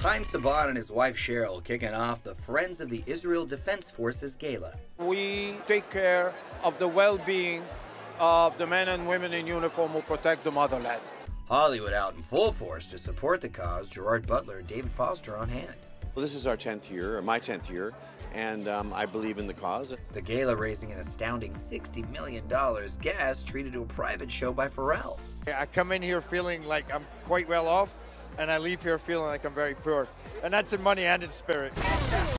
Haim Saban and his wife Cheryl kicking off the Friends of the Israel Defense Forces Gala. We take care of the well-being of the men and women in uniform who protect the motherland. Hollywood out in full force to support the cause. Gerard Butler and David Foster on hand. Well, this is our 10th year, or my 10th year, and um, I believe in the cause. The gala raising an astounding $60 million. Gas treated to a private show by Pharrell. I come in here feeling like I'm quite well off, and I leave here feeling like I'm very poor. And that's in money and in spirit.